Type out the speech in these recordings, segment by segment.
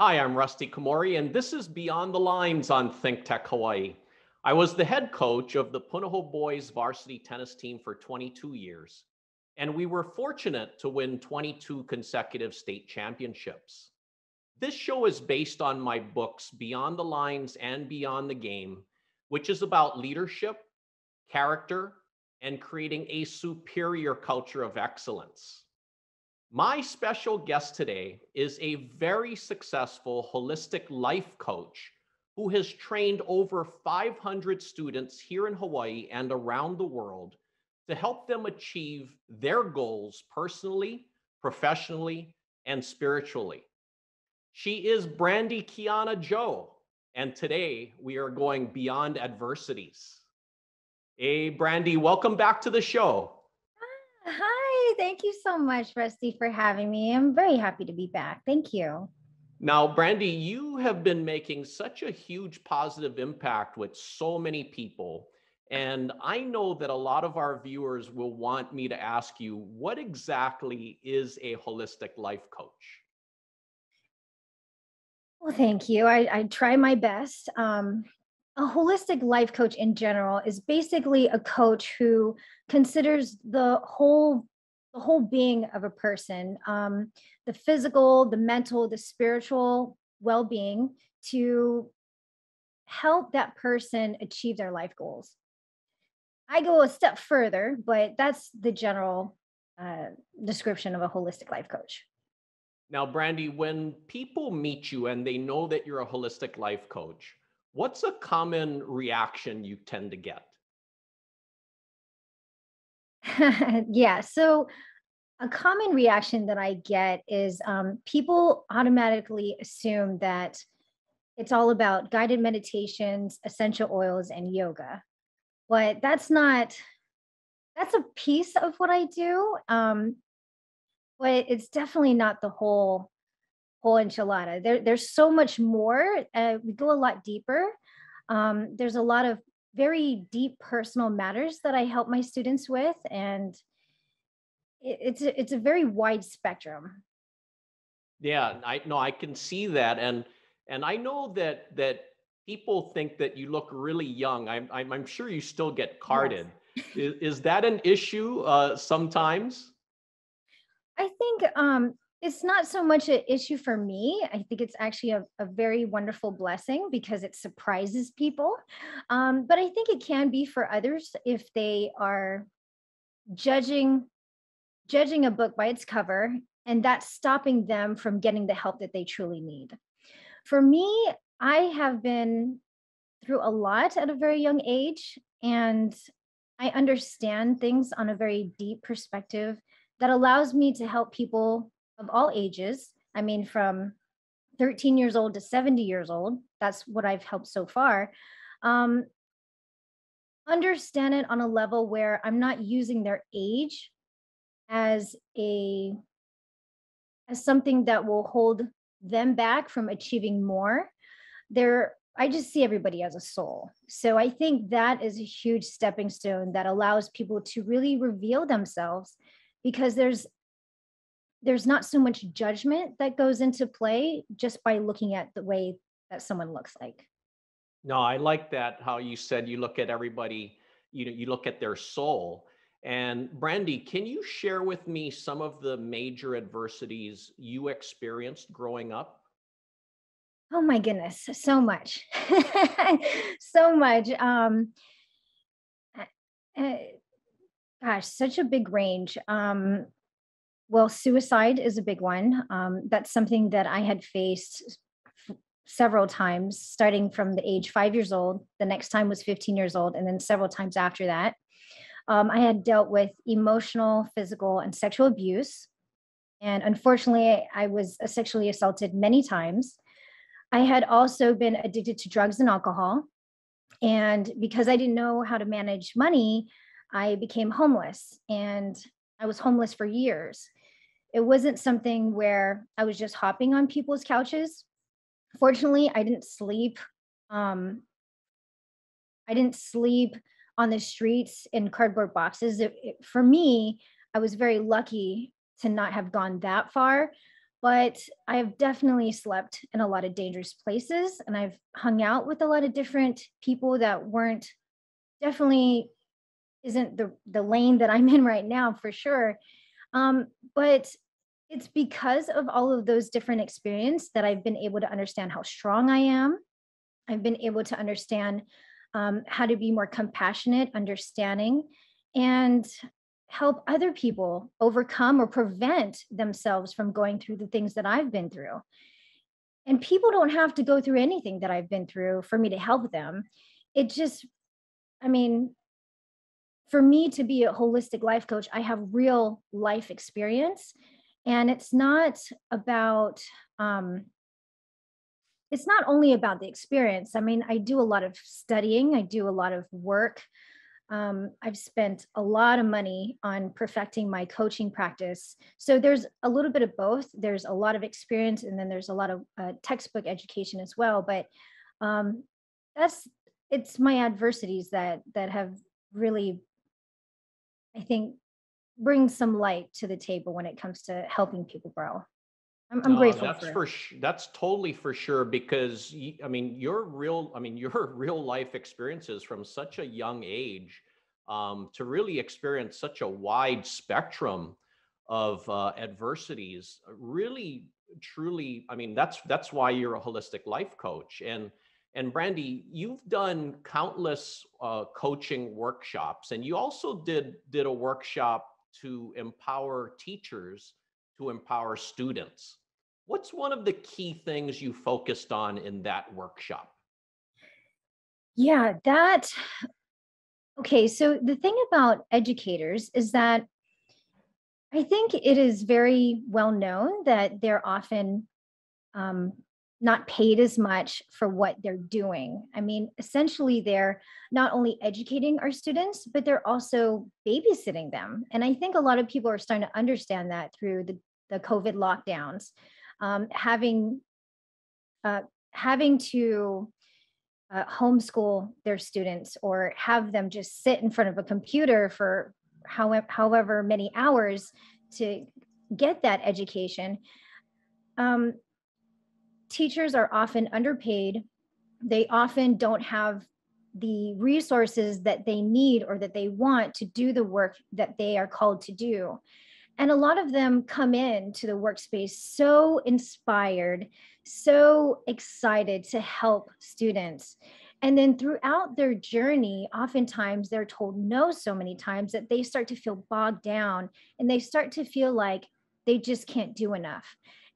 Hi, I'm Rusty Komori, and this is Beyond the Lines on Think Tech Hawaii. I was the head coach of the Punahou boys varsity tennis team for 22 years, and we were fortunate to win 22 consecutive state championships. This show is based on my books, Beyond the Lines and Beyond the Game, which is about leadership, character, and creating a superior culture of excellence. My special guest today is a very successful holistic life coach who has trained over 500 students here in Hawaii and around the world to help them achieve their goals personally, professionally, and spiritually. She is Brandi Kiana-Jo, and today we are going beyond adversities. Hey, Brandi, welcome back to the show. Ah, hi. Thank you so much, Rusty, for having me. I'm very happy to be back. Thank you. Now, Brandi, you have been making such a huge positive impact with so many people. And I know that a lot of our viewers will want me to ask you what exactly is a holistic life coach? Well, thank you. I, I try my best. Um, a holistic life coach in general is basically a coach who considers the whole the whole being of a person um, the physical the mental the spiritual well-being to help that person achieve their life goals. I go a step further but that's the general uh, description of a holistic life coach. Now brandi when people meet you and they know that you're a holistic life coach what's a common reaction you tend to get yeah. So a common reaction that I get is um, people automatically assume that it's all about guided meditations, essential oils, and yoga. But that's not, that's a piece of what I do. Um, but it's definitely not the whole whole enchilada. There, there's so much more. Uh, we go a lot deeper. Um, there's a lot of very deep personal matters that I help my students with, and it's a, it's a very wide spectrum. Yeah, I no, I can see that, and and I know that that people think that you look really young. I'm I'm, I'm sure you still get carded. Yes. is, is that an issue uh, sometimes? I think um, it's not so much an issue for me. I think it's actually a, a very wonderful blessing because it surprises people. Um, but I think it can be for others if they are judging judging a book by its cover and that's stopping them from getting the help that they truly need. For me, I have been through a lot at a very young age and I understand things on a very deep perspective that allows me to help people of all ages. I mean, from 13 years old to 70 years old. That's what I've helped so far. Um, understand it on a level where I'm not using their age as a as something that will hold them back from achieving more. They're I just see everybody as a soul. So I think that is a huge stepping stone that allows people to really reveal themselves because there's there's not so much judgment that goes into play just by looking at the way that someone looks like. No, I like that how you said you look at everybody, you know, you look at their soul. And Brandi, can you share with me some of the major adversities you experienced growing up? Oh my goodness, so much. so much. Um uh, gosh, such a big range. Um well, suicide is a big one. Um, that's something that I had faced f- several times, starting from the age five years old. The next time was 15 years old, and then several times after that. Um, I had dealt with emotional, physical, and sexual abuse. And unfortunately, I was sexually assaulted many times. I had also been addicted to drugs and alcohol. And because I didn't know how to manage money, I became homeless. And I was homeless for years. It wasn't something where I was just hopping on people's couches. Fortunately, I didn't sleep. Um, I didn't sleep on the streets in cardboard boxes. It, it, for me, I was very lucky to not have gone that far. but I've definitely slept in a lot of dangerous places and I've hung out with a lot of different people that weren't definitely isn't the the lane that I'm in right now for sure. Um, but it's because of all of those different experiences that I've been able to understand how strong I am. I've been able to understand um, how to be more compassionate, understanding, and help other people overcome or prevent themselves from going through the things that I've been through. And people don't have to go through anything that I've been through for me to help them. It just, I mean, for me to be a holistic life coach, I have real life experience. And it's not about, um, it's not only about the experience. I mean, I do a lot of studying, I do a lot of work. Um, I've spent a lot of money on perfecting my coaching practice. So there's a little bit of both. There's a lot of experience, and then there's a lot of uh, textbook education as well. But um, that's it's my adversities that that have really I think brings some light to the table when it comes to helping people grow. I'm, I'm No, grateful that's for. for sh- that's totally for sure because I mean your real I mean your real life experiences from such a young age um, to really experience such a wide spectrum of uh, adversities uh, really truly I mean that's that's why you're a holistic life coach and and Brandi you've done countless uh, coaching workshops and you also did did a workshop to empower teachers to empower students. What's one of the key things you focused on in that workshop? Yeah, that. Okay, so the thing about educators is that I think it is very well known that they're often um, not paid as much for what they're doing. I mean, essentially, they're not only educating our students, but they're also babysitting them. And I think a lot of people are starting to understand that through the, the COVID lockdowns. Um, having uh, having to uh, homeschool their students or have them just sit in front of a computer for however, however many hours to get that education. Um, teachers are often underpaid. They often don't have the resources that they need or that they want to do the work that they are called to do. And a lot of them come in to the workspace so inspired, so excited to help students. And then throughout their journey, oftentimes they're told no so many times that they start to feel bogged down and they start to feel like they just can't do enough.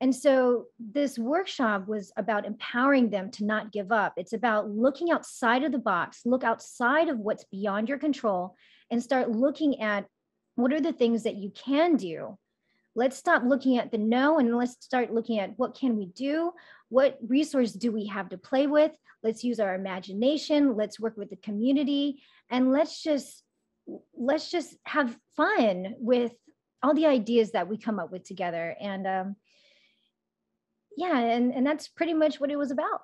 And so this workshop was about empowering them to not give up. It's about looking outside of the box, look outside of what's beyond your control, and start looking at what are the things that you can do. Let's stop looking at the no and let's start looking at what can we do? What resource do we have to play with? Let's use our imagination, let's work with the community, and let's just let's just have fun with all the ideas that we come up with together. And um, yeah, and, and that's pretty much what it was about.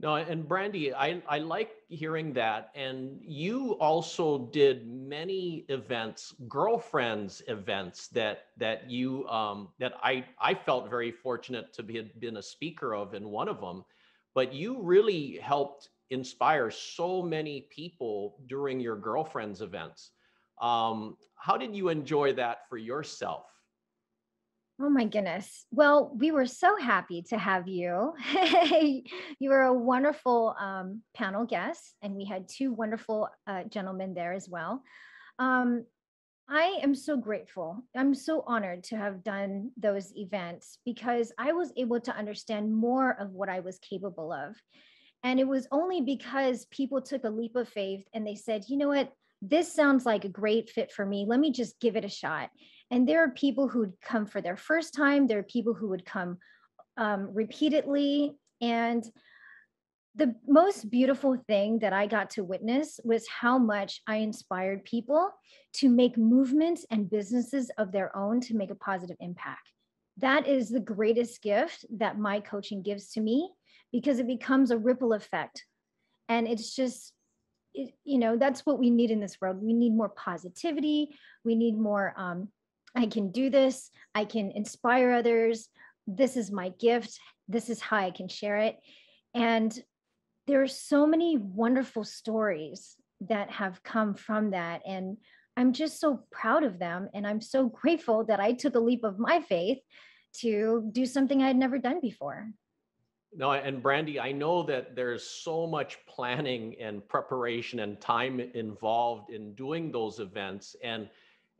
No, and Brandi, I, I like hearing that. And you also did many events, girlfriends events that that you um, that I I felt very fortunate to be been a speaker of in one of them. But you really helped inspire so many people during your girlfriends events. Um, how did you enjoy that for yourself? Oh my goodness. Well, we were so happy to have you. you were a wonderful um, panel guest, and we had two wonderful uh, gentlemen there as well. Um, I am so grateful. I'm so honored to have done those events because I was able to understand more of what I was capable of. And it was only because people took a leap of faith and they said, you know what, this sounds like a great fit for me. Let me just give it a shot. And there are people who'd come for their first time, there are people who would come um, repeatedly. And the most beautiful thing that I got to witness was how much I inspired people to make movements and businesses of their own to make a positive impact. That is the greatest gift that my coaching gives to me because it becomes a ripple effect. And it's just, it, you know, that's what we need in this world. We need more positivity. We need more um, I can do this. I can inspire others. this is my gift. This is how I can share it. And there are so many wonderful stories that have come from that. And I'm just so proud of them. And I'm so grateful that I took a leap of my faith to do something I had never done before. No, and Brandi, I know that there's so much planning and preparation and time involved in doing those events. And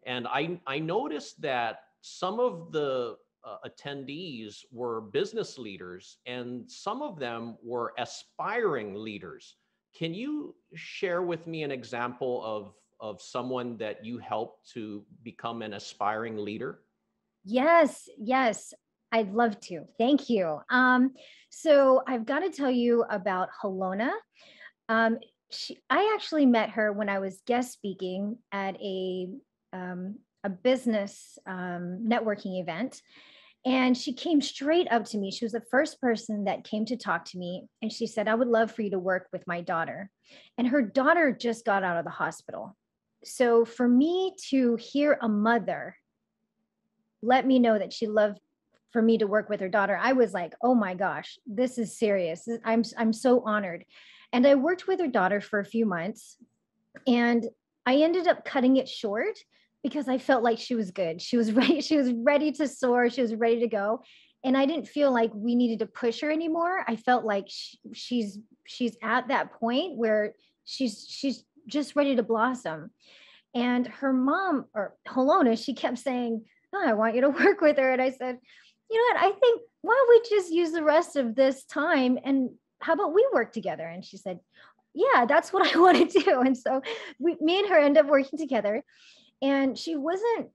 and I I noticed that some of the uh, attendees were business leaders and some of them were aspiring leaders. Can you share with me an example of of someone that you helped to become an aspiring leader? Yes, yes, I'd love to. Thank you. Um, so I've got to tell you about Halona. Um, she, I actually met her when I was guest speaking at a um, a business um, networking event, and she came straight up to me. She was the first person that came to talk to me, and she said, "I would love for you to work with my daughter." And her daughter just got out of the hospital. So for me to hear a mother let me know that she loved for me to work with her daughter, I was like, oh my gosh, this is serious. I'm I'm so honored. And I worked with her daughter for a few months and I ended up cutting it short because I felt like she was good. She was ready, she was ready to soar, she was ready to go. And I didn't feel like we needed to push her anymore. I felt like she, she's she's at that point where she's she's just ready to blossom. And her mom or Halona, she kept saying, oh, I want you to work with her. And I said, you know what? I think why don't we just use the rest of this time and how about we work together? And she said, yeah, that's what I want to do. And so we, me and her end up working together. And she wasn't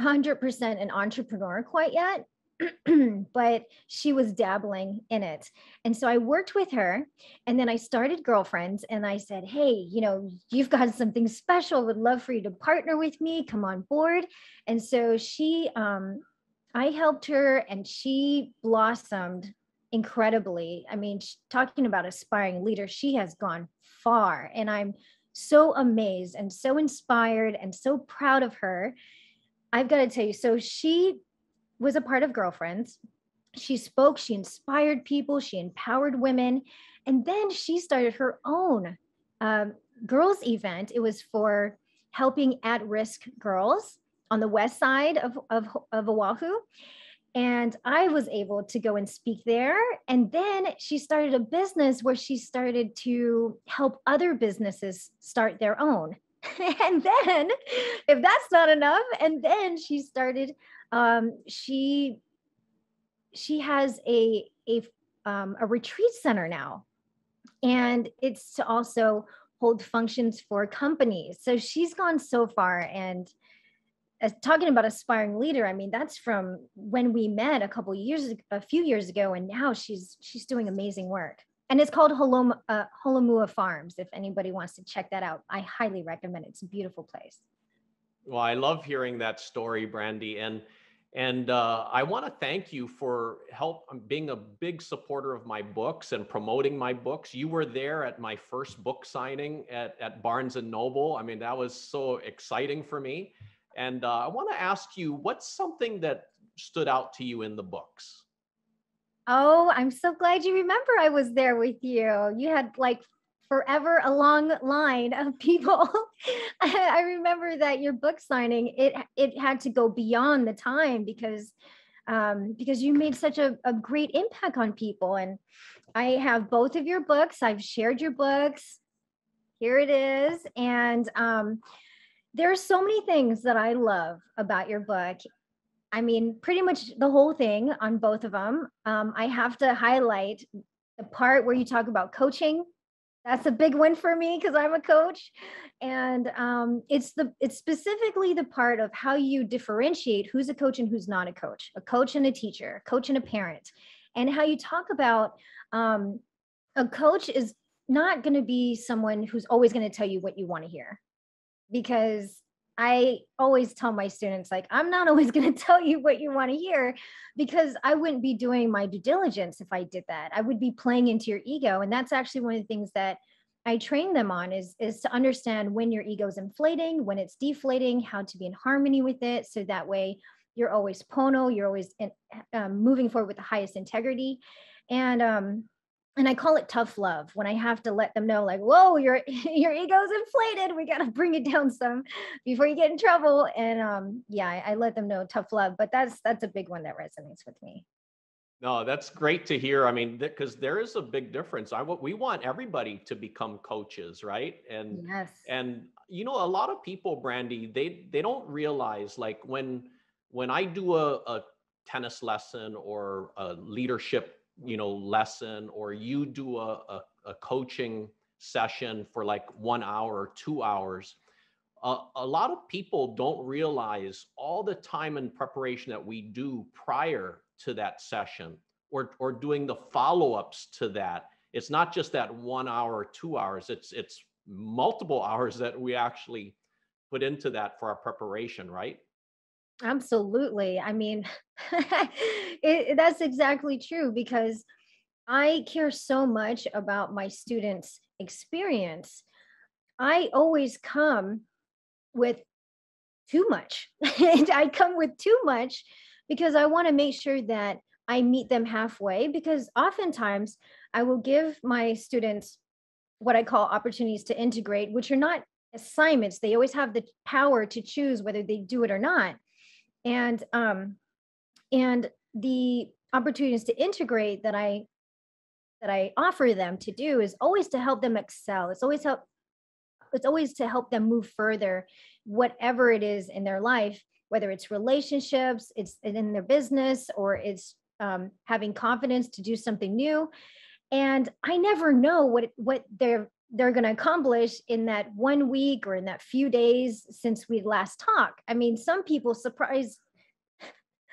100% an entrepreneur quite yet, but she was dabbling in it. And so I worked with her and then I started Girlfriends and I said, Hey, you know, you've got something special. Would love for you to partner with me. Come on board. And so she, um, I helped her and she blossomed incredibly. I mean, talking about aspiring leader, she has gone far. And I'm so amazed and so inspired and so proud of her. I've got to tell you, so she was a part of Girlfriends. She spoke, she inspired people, she empowered women. And then she started her own um, girls event. It was for helping at risk girls on the west side of, of, of Oahu. And I was able to go and speak there. And then she started a business where she started to help other businesses start their own. and then, if that's not enough, and then she started um, she she has a a um, a retreat center now, and it's to also hold functions for companies. So she's gone so far and. As talking about aspiring leader, I mean that's from when we met a couple years, a few years ago, and now she's she's doing amazing work and it's called uh, Holomua Farms. If anybody wants to check that out, I highly recommend it. It's a beautiful place. Well, I love hearing that story, Brandi, and and uh, I want to thank you for help um, being a big supporter of my books and promoting my books. You were there at my first book signing at, at Barnes and Noble. I mean, that was so exciting for me. And uh, I want to ask you, what's something that stood out to you in the books? Oh, I'm so glad you remember I was there with you. You had like forever a long line of people. I remember that your book signing it it had to go beyond the time because um, because you made such a, a great impact on people. And I have both of your books. I've shared your books. Here it is. And um, there are so many things that I love about your book. I mean, pretty much the whole thing on both of them. Um, I have to highlight the part where you talk about coaching that's a big win for me because I'm a coach. And um, it's the it's specifically the part of how you differentiate who's a coach and who's not a coach, a coach and a teacher, a coach and a parent, and how you talk about um, a coach is not going to be someone who's always going to tell you what you want to hear because I always tell my students, like, I'm not always going to tell you what you want to hear because I wouldn't be doing my due diligence if I did that. I would be playing into your ego. And that's actually one of the things that I train them on is, is to understand when your ego is inflating, when it's deflating, how to be in harmony with it. So that way you're always pono, you're always in, um, moving forward with the highest integrity. And um, and I call it tough love when I have to let them know, like, whoa, your your ego's inflated. We got to bring it down some before you get in trouble. And um, yeah, I, I let them know tough love. But that's that's a big one that resonates with me. No, that's great to hear. I mean, because there is a big difference. I we want everybody to become coaches, right? And yes. and you know, a lot of people, Brandi, they they don't realize like when when I do a, a tennis lesson or a leadership, you know, lesson, or you do a, a, a coaching session for like one hour or two hours, uh, a lot of people don't realize all the time and preparation that we do prior to that session or or doing the follow-ups to that. It's not just that one hour or two hours it's it's multiple hours that we actually put into that for our preparation right absolutely i mean it, that's exactly true because i care so much about my students experience i always come with too much and i come with too much because I want to make sure that I meet them halfway because oftentimes I will give my students what I call opportunities to integrate, which are not assignments. They always have the power to choose whether they do it or not. And um, and the opportunities to integrate that I that I offer them to do is always to help them excel. It's always help it's always to help them move further, whatever it is in their life whether it's relationships, it's in their business, or it's um, having confidence to do something new. And I never know what what they're they're going to accomplish in that one week or in that few days since we last talked. I mean, some people surprise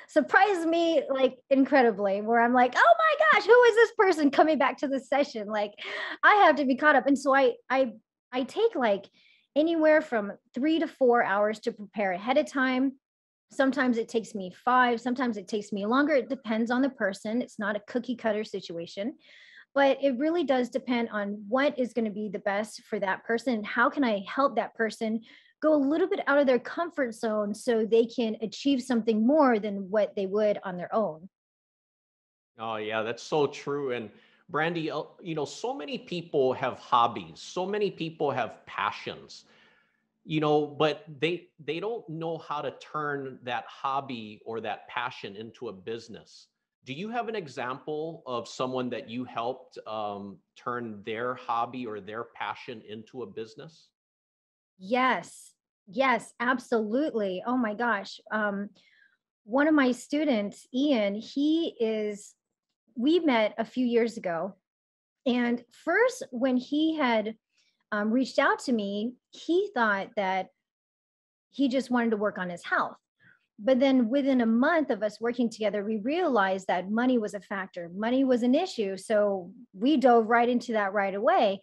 surprise me like incredibly where i'm like oh my gosh who is this person coming back to the session like i have to be caught up and so i i i take like anywhere from three to four hours to prepare ahead of time Sometimes it takes me five, sometimes it takes me longer. It depends on the person. It's not a cookie cutter situation, but it really does depend on what is going to be the best for that person. How can I help that person go a little bit out of their comfort zone so they can achieve something more than what they would on their own? Oh, yeah, that's so true. And Brandi, uh, you know, so many people have hobbies, so many people have passions you know but they they don't know how to turn that hobby or that passion into a business do you have an example of someone that you helped um, turn their hobby or their passion into a business? Yes. Yes absolutely. Oh my gosh. Um, one of my students ian he is we met a few years ago and first when he had um, reached out to me, he thought that he just wanted to work on his health. But then within a month of us working together, we realized that money was a factor. Money was an issue. So we dove right into that right away.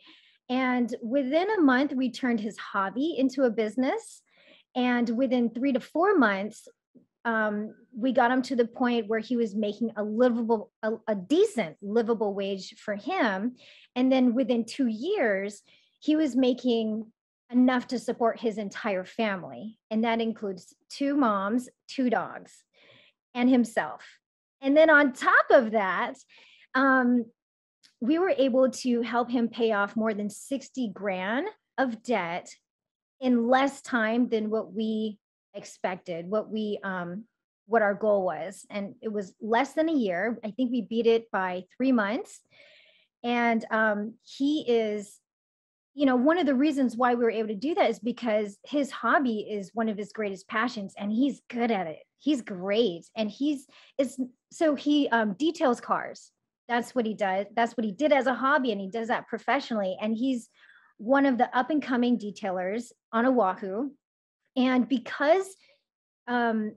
And within a month, we turned his hobby into a business. And within three to four months, um, we got him to the point where he was making a livable, a, a decent livable wage for him. And then within two years, he was making enough to support his entire family. And that includes two moms, two dogs, and himself. And then on top of that, um, we were able to help him pay off more than 60 grand of debt in less time than what we expected, what we um, what our goal was. And it was less than a year. I think we beat it by three months. And um, he is you know, one of the reasons why we were able to do that is because his hobby is one of his greatest passions and he's good at it. He's great. And he's is so he um, details cars. That's what he does. That's what he did as a hobby and he does that professionally. And he's one of the up and coming detailers on Oahu. And because um,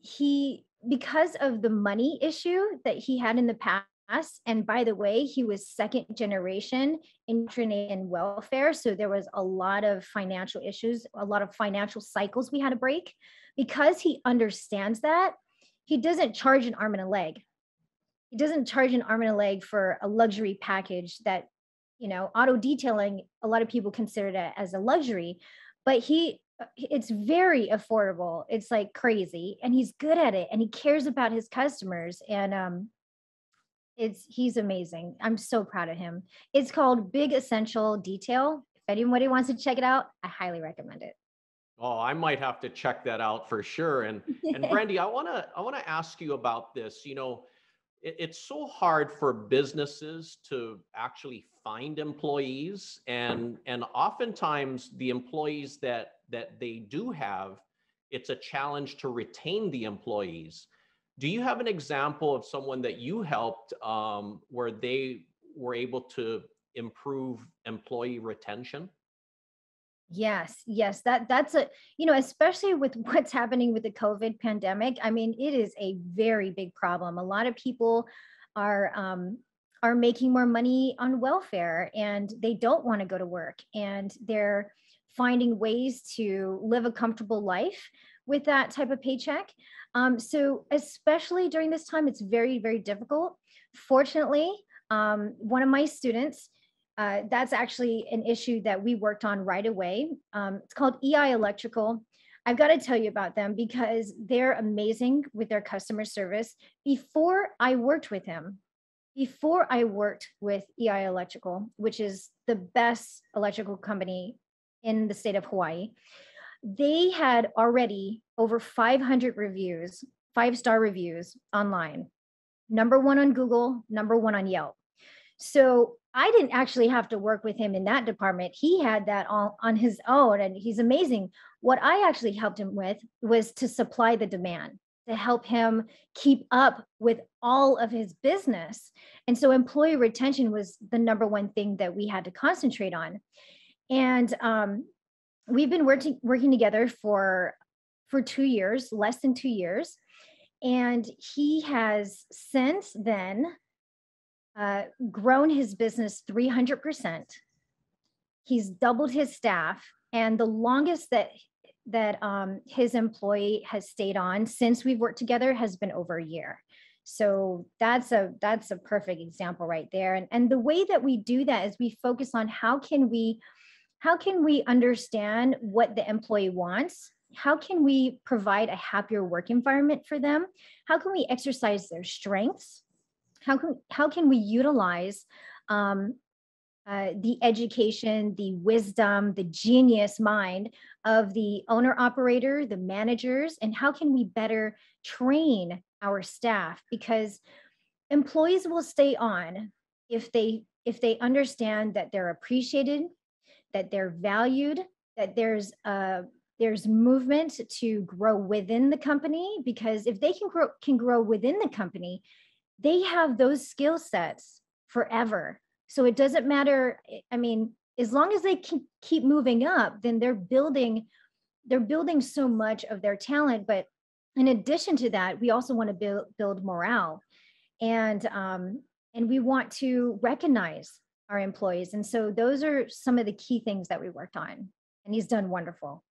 he because of the money issue that he had in the past and by the way, he was second generation in welfare. So there was a lot of financial issues, a lot of financial cycles we had to break. Because he understands that, he doesn't charge an arm and a leg. He doesn't charge an arm and a leg for a luxury package that, you know, auto detailing, a lot of people consider that as a luxury. But he uh, it's very affordable. It's like crazy, and he's good at it, and he cares about his customers, and um, it's he's amazing. I'm so proud of him. It's called Big Essential Detail. If anybody wants to check it out, I highly recommend it. Oh, I might have to check that out for sure. And and Brandi, I want to I want to ask you about this. You know, it, it's so hard for businesses to actually find employees, and and oftentimes the employees that that they do have, it's a challenge to retain the employees. Do you have an example of someone that you helped um, where they were able to improve employee retention? Yes, yes, that that's a you know, especially with what's happening with the COVID pandemic. I mean, it is a very big problem. A lot of people are um, are making more money on welfare, and they don't want to go to work, and they're finding ways to live a comfortable life with that type of paycheck. Um, so, especially during this time, it's very, very difficult. Fortunately, um, one of my students uh, that's actually an issue that we worked on right away. Um, it's called EI Electrical. I've got to tell you about them because they're amazing with their customer service. Before I worked with him, before I worked with EI Electrical, which is the best electrical company in the state of Hawaii, they had already over 500 reviews, five star reviews online, number one on Google, number one on Yelp. So I didn't actually have to work with him in that department. He had that all on his own, and he's amazing. What I actually helped him with was to supply the demand, to help him keep up with all of his business. And so employee retention was the number one thing that we had to concentrate on. And um, we've been working working together for for two years, less than two years. And he has since then uh, grown his business 300%. He's doubled his staff. And the longest that that um, his employee has stayed on since we've worked together has been over a year. So that's a that's a perfect example right there. And, and the way that we do that is we focus on how can we how can we understand what the employee wants? How can we provide a happier work environment for them? How can we exercise their strengths? How can how can we utilize um, uh, the education, the wisdom, the genius mind of the owner operator, the managers, and how can we better train our staff? Because employees will stay on if they if they understand that they're appreciated, that they're valued, that there's a there's movement to grow within the company because if they can grow can grow within the company they have those skill sets forever. So it doesn't matter. I mean, as long as they can keep moving up, then they're building, they're building so much of their talent. But in addition to that, we also want to build build morale, and um, and we want to recognize our employees. And so those are some of the key things that we worked on. And he's done wonderful.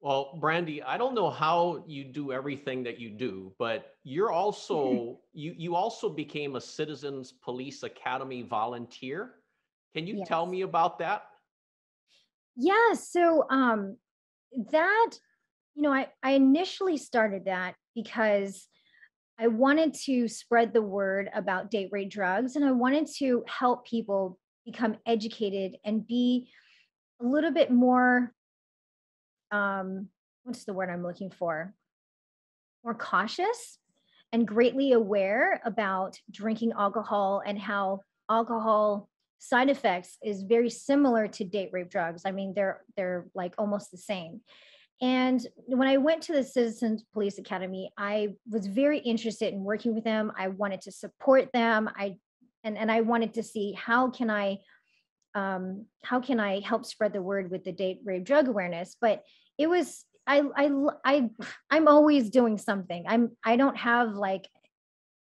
Well, Brandi, I don't know how you do everything that you do, but you're also you you also became a Citizens Police Academy volunteer. Can you yes. tell me about that? Yeah, so um that you know, I I initially started that because I wanted to spread the word about date rape drugs and I wanted to help people become educated and be a little bit more um, what's the word I'm looking for? More cautious and greatly aware about drinking alcohol and how alcohol side effects is very similar to date rape drugs. I mean, they're they're like almost the same. And when I went to the Citizens Police Academy, I was very interested in working with them. I wanted to support them. I and, and I wanted to see how can I um, how can I help spread the word with the date rape drug awareness. But it was I I I I'm always doing something. I'm I don't have like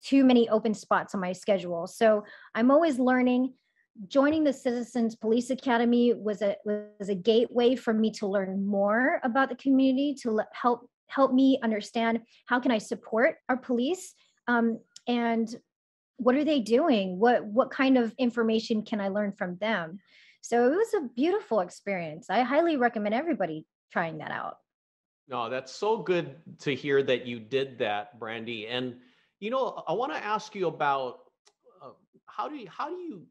too many open spots on my schedule. So I'm always learning. Joining the Citizens Police Academy was a was a gateway for me to learn more about the community to help help me understand how can I support our police um, and what are they doing? What what kind of information can I learn from them? So it was a beautiful experience. I highly recommend everybody trying that out. No, that's so good to hear that you did that, Brandi. And you know, I want to ask you about uh, how do you how do you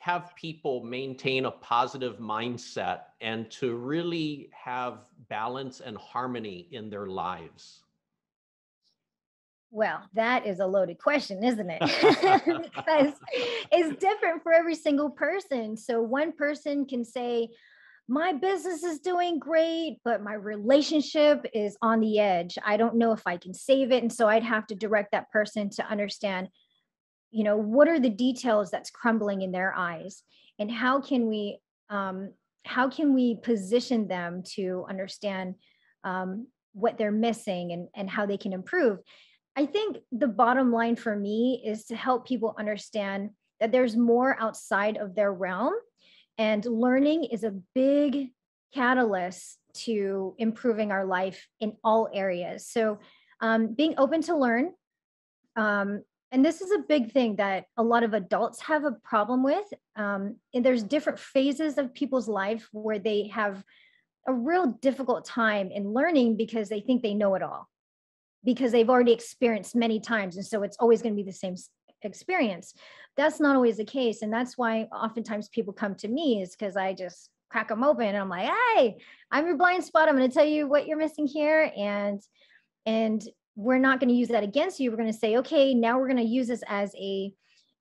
have people maintain a positive mindset and to really have balance and harmony in their lives? Well, that is a loaded question, isn't it? because it's different for every single person. So one person can say, my business is doing great, but my relationship is on the edge. I don't know if I can save it. And so I'd have to direct that person to understand, you know, what are the details that's crumbling in their eyes and how can we, um, how can we position them to understand um, what they're missing and, and how they can improve. I think the bottom line for me is to help people understand that there's more outside of their realm and learning is a big catalyst to improving our life in all areas. So, um, being open to learn. Um, and this is a big thing that a lot of adults have a problem with. Um, and there's different phases of people's life where they have a real difficult time in learning because they think they know it all, because they've already experienced many times. And so it's always going to be the same experience. That's not always the case. And that's why oftentimes people come to me is because I just crack them open and I'm like, hey, I'm your blind spot. I'm going to tell you what you're missing here. And and we're not going to use that against you. We're going to say, okay, now we're going to use this as a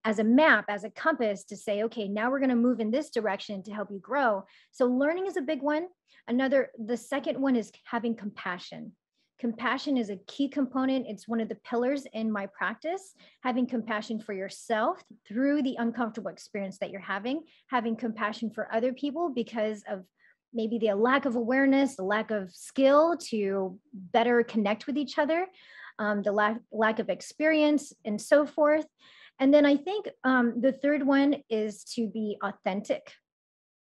as a map, as a compass to say, okay, now we're going to move in this direction to help you grow. So learning is a big one. Another, the second one is having compassion. Compassion is a key component. It's one of the pillars in my practice. Having compassion for yourself through the uncomfortable experience that you're having, having compassion for other people because of maybe the lack of awareness, the lack of skill to better connect with each other, um, the lack, lack of experience, and so forth. And then I think um, the third one is to be authentic.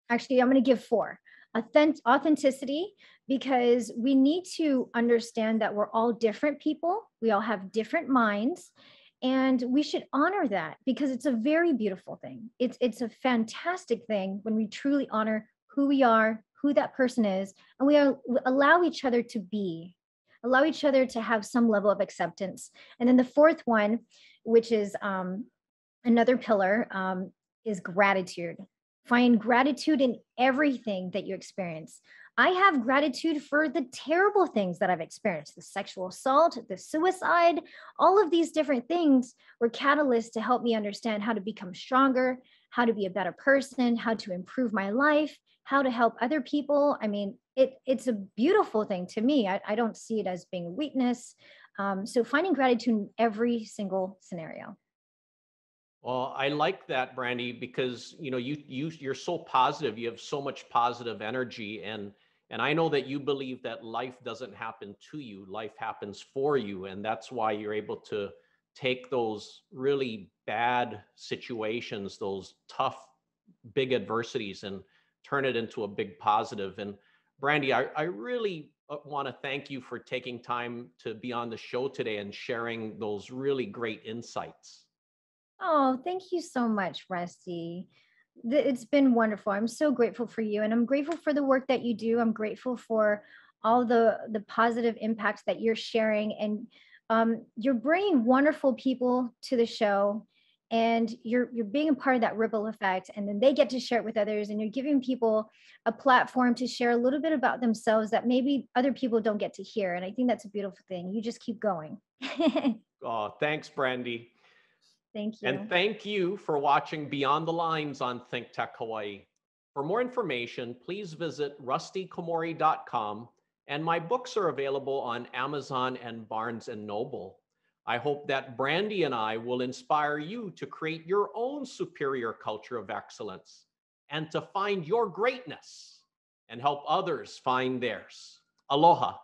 Actually, I'm going to give four. Authentic, authenticity because we need to understand that we're all different people. We all have different minds. And we should honor that because it's a very beautiful thing. It's, it's a fantastic thing when we truly honor who we are, who that person is, and we are, allow each other to be, allow each other to have some level of acceptance. And then the fourth one, which is um, another pillar, um, is gratitude. Find gratitude in everything that you experience. I have gratitude for the terrible things that I've experienced the sexual assault, the suicide, all of these different things were catalysts to help me understand how to become stronger, how to be a better person, how to improve my life, how to help other people. I mean, it, it's a beautiful thing to me. I, I don't see it as being a weakness. Um, so finding gratitude in every single scenario. Well, I like that, Brandi, because you know you you you're so positive. You have so much positive energy, and and I know that you believe that life doesn't happen to you, life happens for you. And that's why you're able to take those really bad situations, those tough, big adversities, and turn it into a big positive. And Brandi, I, I really uh, want to thank you for taking time to be on the show today and sharing those really great insights. Oh, thank you so much, Rusty it's been wonderful. I'm so grateful for you and I'm grateful for the work that you do. I'm grateful for all the the positive impacts that you're sharing and um, you're bringing wonderful people to the show and you're you're being a part of that ripple effect and then they get to share it with others and you're giving people a platform to share a little bit about themselves that maybe other people don't get to hear and i think that's a beautiful thing you just keep going oh thanks brandi Thank you. And thank you for watching Beyond the Lines on Think Tech Hawaii. For more information, please visit rustykomori.com and my books are available on Amazon and Barnes and Noble. I hope that Brandi and I will inspire you to create your own superior culture of excellence and to find your greatness and help others find theirs. Aloha.